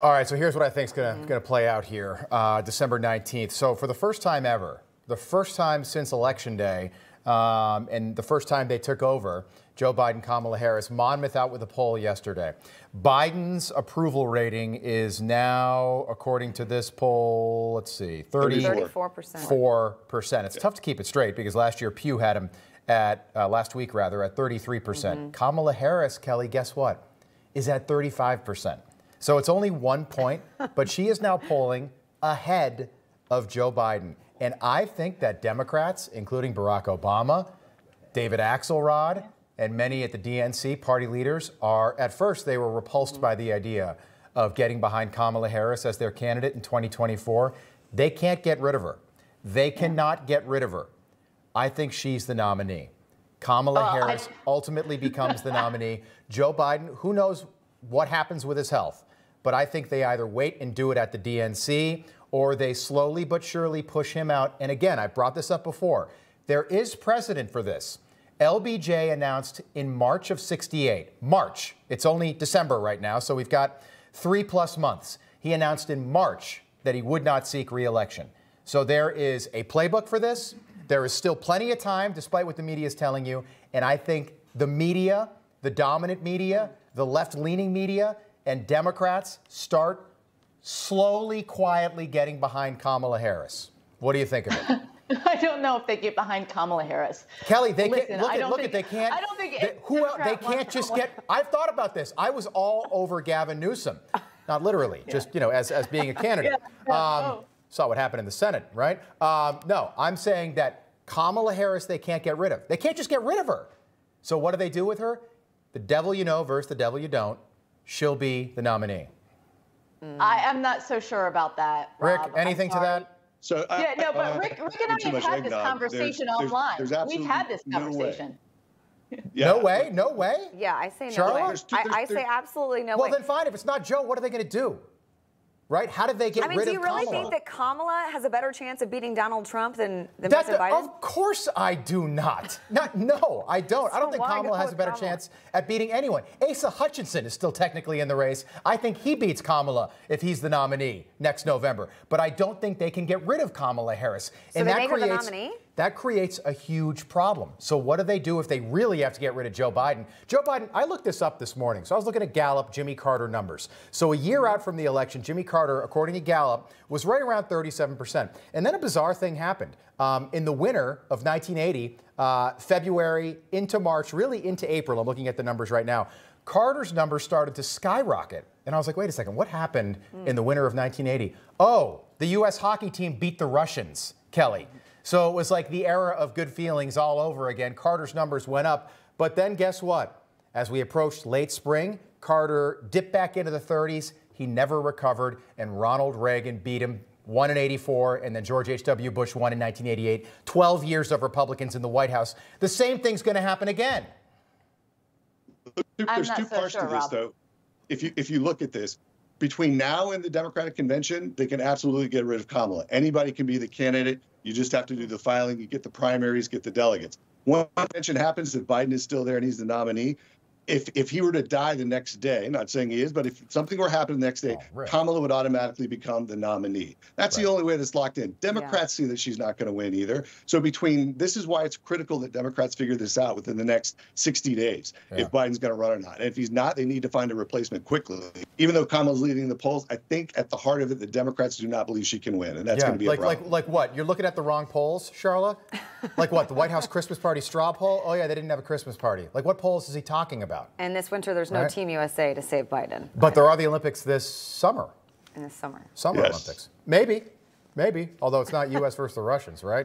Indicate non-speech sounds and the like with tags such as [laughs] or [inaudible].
All right, so here's what I think is going to mm-hmm. play out here uh, December 19th. So, for the first time ever, the first time since Election Day, um, and the first time they took over, Joe Biden, Kamala Harris, Monmouth out with a poll yesterday. Biden's approval rating is now, according to this poll, let's see, 30, 34%. 4%. It's yeah. tough to keep it straight because last year Pew had him at, uh, last week rather, at 33%. percent mm hmm Kamala Harris, Kelly, guess what? Is at 35%. So it's only one point, but she is now polling ahead of Joe Biden. And I think that Democrats, including Barack Obama, David Axelrod, and many at the DNC party leaders are, at first, they were repulsed by the idea of getting behind Kamala Harris as their candidate in 2024. They can't get rid of her. They cannot get rid of her. I think she's the nominee. Kamala uh, Harris I... ultimately becomes the nominee. Joe Biden, who knows what happens with his health? But I think they either wait and do it at the DNC or they slowly but surely push him out. And again, I brought this up before. There is precedent for this. LBJ announced in March of 68, March, it's only December right now, so we've got three plus months. He announced in March that he would not seek reelection. So there is a playbook for this. There is still plenty of time, despite what the media is telling you. And I think the media, the dominant media, the left leaning media, and Democrats start slowly, quietly getting behind Kamala Harris. What do you think of it? [laughs] I don't know if they get behind Kamala Harris. Kelly, they Listen, can't look at look think, at they can't. I don't think they, who else, they can't just Kamala. get. I've thought about this. I was all over Gavin Newsom, not literally, yeah. just you know, as as being a [laughs] candidate. yeah. um, oh. Saw what happened in the Senate, right? Um, no, I'm saying that Kamala Harris they can't get rid of. They can't just get rid of her. So what do they do with her? The devil you know versus the devil you don't she'll be the nominee. I am not so sure about that. Rob. Rick, anything to that? So uh, yeah, no, but uh, Rick, Rick and I have had this conversation there's, online. There's, there's We've had this conversation. No way. Yeah. No way, no way. Yeah, I say no Charlotte? way. There's two, I, I say absolutely no well, way. Well, then fine. If it's not Joe, what are they going to do? Right? How did they get I mean, rid of Kamala? do you really think that Kamala has a better chance of beating Donald Trump than, than that, President Biden? Of course I do not. not no, I don't. So I don't think Kamala has a better Kamala? chance at beating anyone. Asa Hutchinson is still technically in the race. I think he beats Kamala if he's the nominee next November. But I don't think they can get rid of Kamala Harris. So and that creates, that creates a huge problem. So what do they do if they really have to get rid of Joe Biden? Joe Biden, I looked this up this morning. So I was looking at Gallup, Jimmy Carter numbers. So a year out from the election, Jimmy Carter, according to Gallup, was right around 37%. And then a bizarre thing happened. Um, in the winter of 1980, uh, February into March, really into April, I'm looking at the numbers right now, Carter's numbers started to skyrocket. And I was like, wait a second, what happened mm. in the winter of 1980? Oh, the U.S. hockey team beat the Russians, Kelly. So it was like the era of good feelings all over again. Carter's numbers went up. But then guess what? As we approached late spring, Carter dipped back into the 30s. He never recovered, and Ronald Reagan beat him one in 84, and then George H.W. Bush won in 1988. 12 years of Republicans in the White House. The same thing's going to happen again. There's two parts sure, to this, Rob. though. If you if you look at this, between now and the Democratic convention, they can absolutely get rid of Kamala. Anybody can be the candidate. You just have to do the filing. You get the primaries, get the delegates. One convention happens that Biden is still there and he's the nominee if if he were to die the next day, not saying he is, but if something were to happen the next day, oh, right. Kamala would automatically become the nominee. That's right. the only way that's locked in. Democrats yeah. see that she's not going to win either. So between this is why it's critical that Democrats figure this out within the next 60 days yeah. if Biden's going to run or not. And if he's not, they need to find a replacement quickly. Even though Kamala's leading the polls, I think at the heart of it, the Democrats do not believe she can win, and that's yeah. going to be like, a problem. Like like what? You're looking at the wrong polls, Sharla? [laughs] like what? The White House Christmas party straw poll? Oh yeah, they didn't have a Christmas party. Like what polls is he talking about? And this winter there's no right. Team USA to save Biden. But there are the Olympics this summer. In the summer. Summer yes. Olympics. Maybe. Maybe. Although it's not U.S. [laughs] versus the Russians, right?